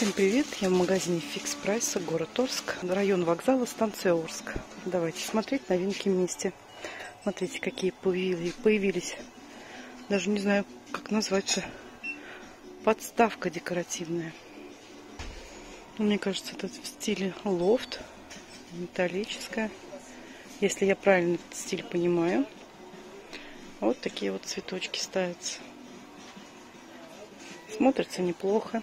Всем привет! Я в магазине Фикс Прайса, город Орск, район вокзала, станция Орск. Давайте смотреть новинки вместе. Смотрите, какие появились. Даже не знаю, как назвать-то. Подставка декоративная. Мне кажется, это в стиле лофт, металлическая. Если я правильно этот стиль понимаю. Вот такие вот цветочки ставятся. Смотрится неплохо.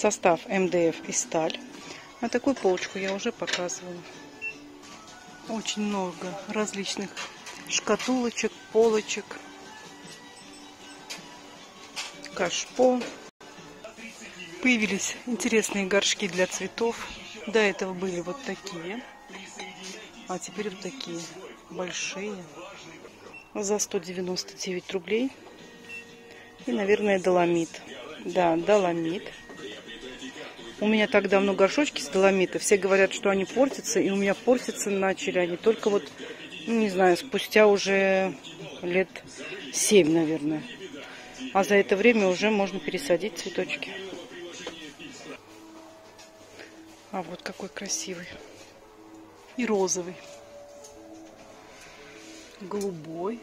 Состав МДФ и сталь. А такую полочку я уже показывала. Очень много различных шкатулочек, полочек, кашпо. Появились интересные горшки для цветов. До этого были вот такие. А теперь вот такие большие. За 199 рублей. И, наверное, доломит. Да, доломит. У меня так давно горшочки с доломита. Все говорят, что они портятся. И у меня портятся начали они только вот, ну, не знаю, спустя уже лет 7, наверное. А за это время уже можно пересадить цветочки. А вот какой красивый. И розовый. Голубой.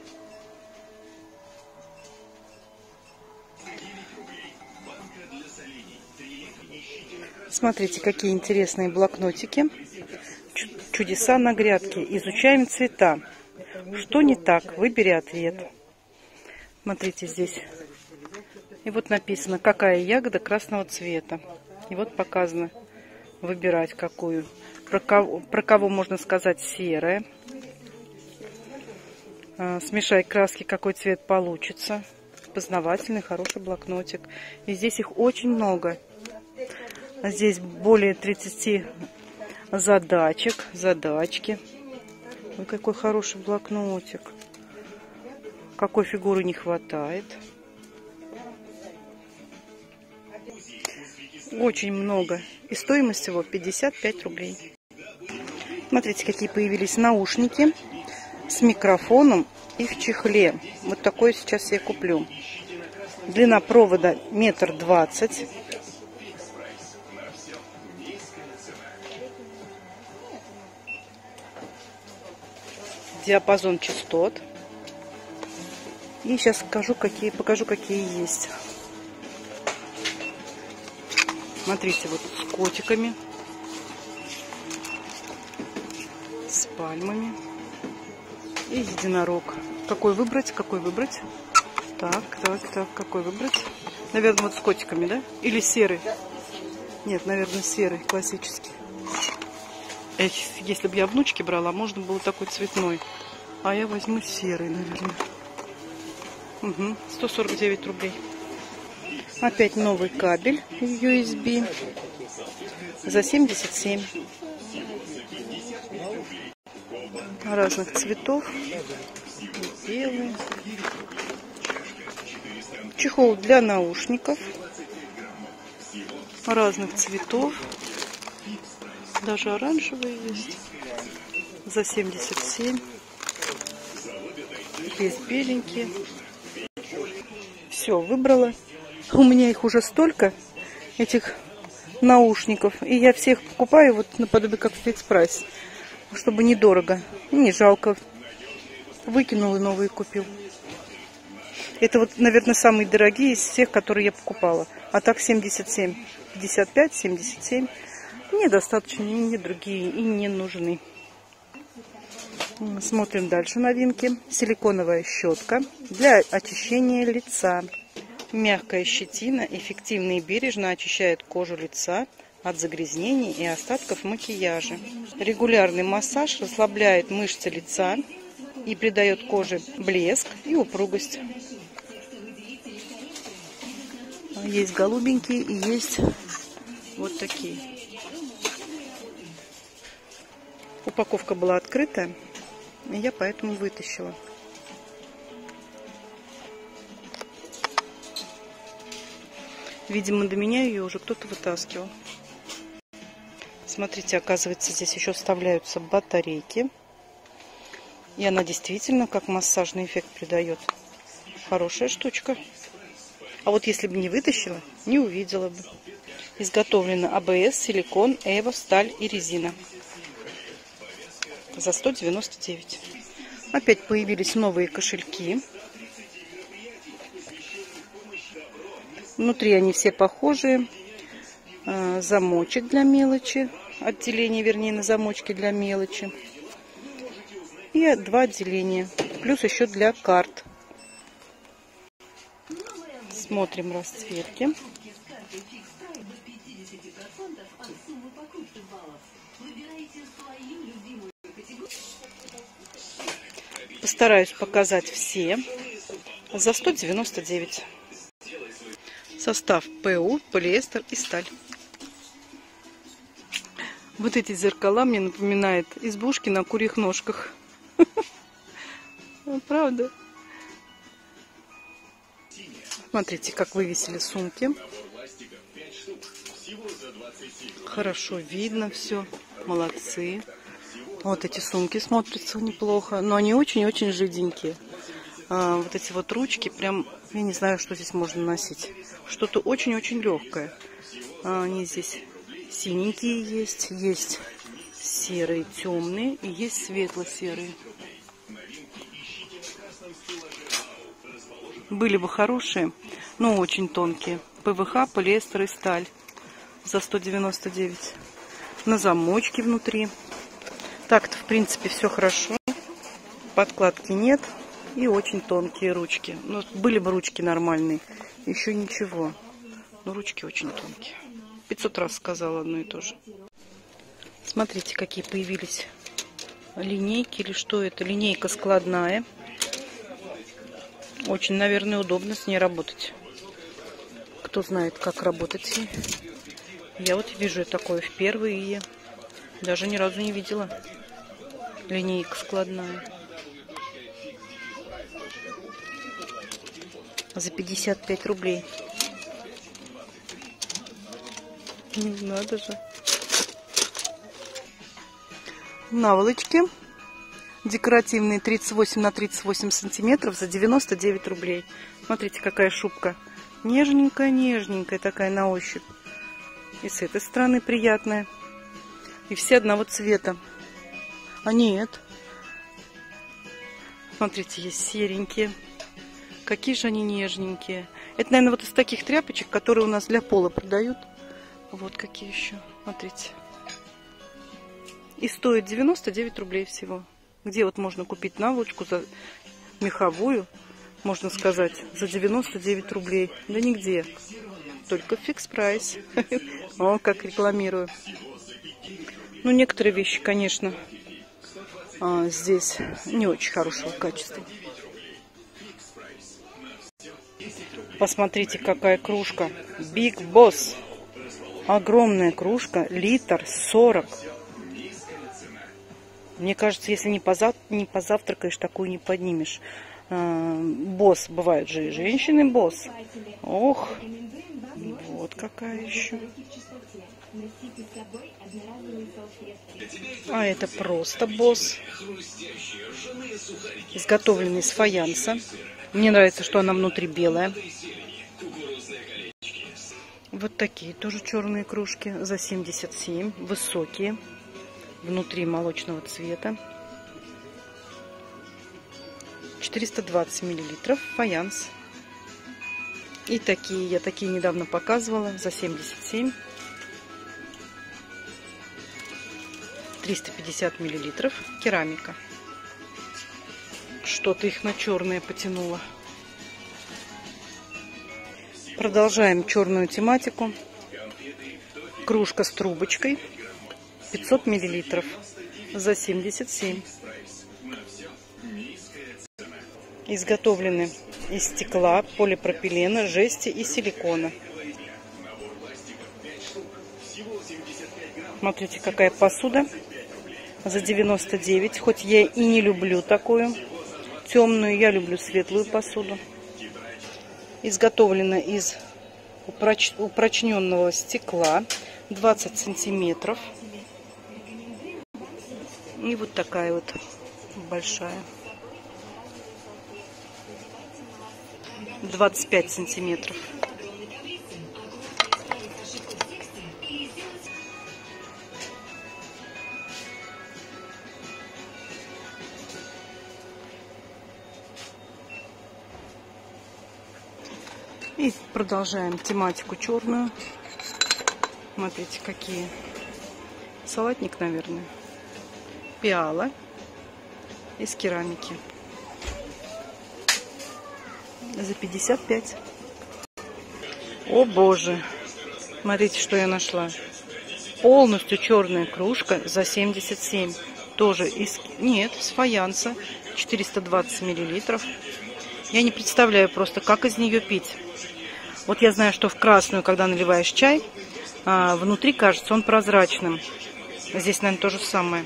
Смотрите, какие интересные блокнотики. Чудеса на грядке. Изучаем цвета. Что не так? Выбери ответ. Смотрите здесь. И вот написано, какая ягода красного цвета. И вот показано выбирать какую. Про кого, про кого можно сказать серая. Смешай краски, какой цвет получится. Познавательный, хороший блокнотик. И здесь их очень много. Здесь более 30 задачек, задачки. Ой, какой хороший блокнотик. Какой фигуры не хватает. Очень много. И стоимость его 55 рублей. Смотрите, какие появились наушники с микрофоном и в чехле. Вот такой сейчас я куплю. Длина провода метр двадцать. Диапазон частот. И сейчас скажу, какие, покажу, какие есть. Смотрите, вот с котиками, с пальмами и единорог. Какой выбрать? Какой выбрать? Так, так, так, какой выбрать? Наверное, вот с котиками, да? Или серый? Нет, наверное, серый, классический. Если бы я внучки брала, можно было такой цветной. А я возьму серый, наверное. Угу, 149 рублей. Опять новый кабель USB за 77. Разных цветов. Белый. Чехол для наушников. Разных цветов. Даже оранжевые есть. За 77. Есть беленькие. Все, выбрала. У меня их уже столько, этих наушников. И я всех покупаю вот наподобие как в фикс прайс. Чтобы недорого. Не жалко. Выкинул и новые купил. Это вот, наверное, самые дорогие из всех, которые я покупала. А так 77, 55, 77. Недостаточно, не другие и не нужны. Смотрим дальше новинки. Силиконовая щетка для очищения лица. Мягкая щетина эффективно и бережно очищает кожу лица от загрязнений и остатков макияжа. Регулярный массаж расслабляет мышцы лица и придает коже блеск и упругость. Есть голубенькие и есть вот такие. Упаковка была открытая, и я поэтому вытащила. Видимо, до меня ее уже кто-то вытаскивал. Смотрите, оказывается, здесь еще вставляются батарейки. И она действительно как массажный эффект придает. Хорошая штучка. А вот если бы не вытащила, не увидела бы. Изготовлено АБС, силикон, эво, сталь и резина. За 199. Опять появились новые кошельки. Внутри они все похожие. А, замочек для мелочи. Отделение, вернее, на замочке для мелочи. И два отделения. Плюс еще для карт. Смотрим расцветки. Постараюсь показать все. За 199. Состав ПУ, полиэстер и сталь. Вот эти зеркала мне напоминают избушки на курьих ножках. Правда? Смотрите, как вывесили сумки. Хорошо видно все. Молодцы. Вот эти сумки смотрятся неплохо. Но они очень-очень жиденькие. А, вот эти вот ручки, прям, я не знаю, что здесь можно носить. Что-то очень-очень легкое. А, они здесь синенькие есть, есть серые, темные и есть светло-серые. Были бы хорошие, но очень тонкие. ПВХ, полиэстер и сталь за 199. На замочке внутри. Так-то, в принципе, все хорошо. Подкладки нет. И очень тонкие ручки. Ну, были бы ручки нормальные. Еще ничего. Но ручки очень тонкие. 500 раз сказала одно и то же. Смотрите, какие появились линейки. Или что это? Линейка складная. Очень, наверное, удобно с ней работать. Кто знает, как работать с ней. Я вот вижу такое впервые. Даже ни разу не видела. Линейка складная. За 55 рублей. Надо же. Наволочки декоративные 38 на 38 сантиметров за 99 рублей. Смотрите, какая шубка. Нежненькая, нежненькая такая на ощупь. И с этой стороны приятная. И все одного цвета. А нет. Смотрите, есть серенькие. Какие же они нежненькие. Это, наверное, вот из таких тряпочек, которые у нас для пола продают. Вот какие еще. Смотрите. И стоит 99 рублей всего где вот можно купить наволочку за меховую, можно сказать, за 99 рублей. Да нигде. Только фикс прайс. О, как рекламирую. Ну, некоторые вещи, конечно, а, здесь не очень хорошего качества. Посмотрите, какая кружка. Big Boss. Огромная кружка, литр 40 мне кажется, если не, позав... не позавтракаешь, такую не поднимешь. А, босс, бывают же и женщины босс. Ох, вот какая еще. А это просто босс. Изготовленный из фаянса. Мне нравится, что она внутри белая. Вот такие тоже черные кружки за 77. Высокие внутри молочного цвета. 420 миллилитров фаянс. И такие, я такие недавно показывала за 77. 350 миллилитров керамика. Что-то их на черное потянуло. Продолжаем черную тематику. Кружка с трубочкой 500 миллилитров за 77. Изготовлены из стекла, полипропилена, жести и силикона. Смотрите, какая посуда за 99. Хоть я и не люблю такую темную, я люблю светлую посуду. Изготовлена из упрочненного стекла 20 сантиметров. И вот такая вот большая. 25 сантиметров. Продолжаем тематику черную. Смотрите, какие. Салатник, наверное. Пиала из керамики. За 55. О боже! Смотрите, что я нашла. Полностью черная кружка за 77. Тоже из... Нет, с фаянса. 420 миллилитров. Я не представляю просто, как из нее пить. Вот я знаю, что в красную, когда наливаешь чай, а, внутри кажется он прозрачным. Здесь, наверное, то же самое.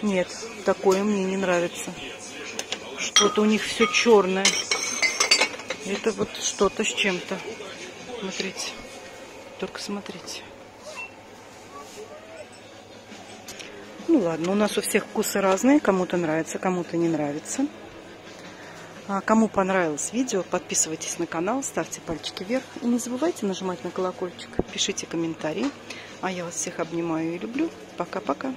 Нет, такое мне не нравится. Что-то у них все черное. Это вот что-то с чем-то. Смотрите. Только смотрите. Ну ладно, у нас у всех вкусы разные. Кому-то нравится, кому-то не нравится. А кому понравилось видео, подписывайтесь на канал, ставьте пальчики вверх. И не забывайте нажимать на колокольчик, пишите комментарии. А я вас всех обнимаю и люблю. Пока-пока.